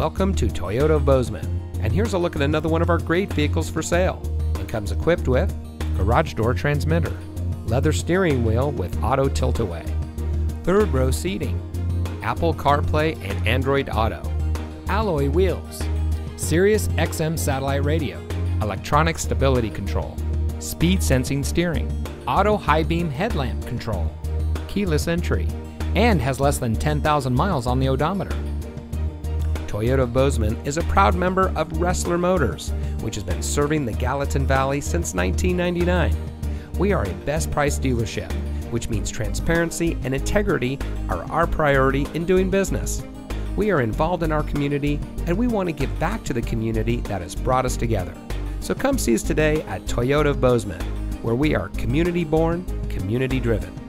Welcome to Toyota Bozeman. And here's a look at another one of our great vehicles for sale. It comes equipped with garage door transmitter, leather steering wheel with auto tilt-away, third row seating, Apple CarPlay and Android Auto, alloy wheels, Sirius XM satellite radio, electronic stability control, speed sensing steering, auto high beam headlamp control, keyless entry, and has less than 10,000 miles on the odometer. Toyota Bozeman is a proud member of Ressler Motors, which has been serving the Gallatin Valley since 1999. We are a best price dealership, which means transparency and integrity are our priority in doing business. We are involved in our community and we want to give back to the community that has brought us together. So come see us today at Toyota of Bozeman, where we are community born, community driven.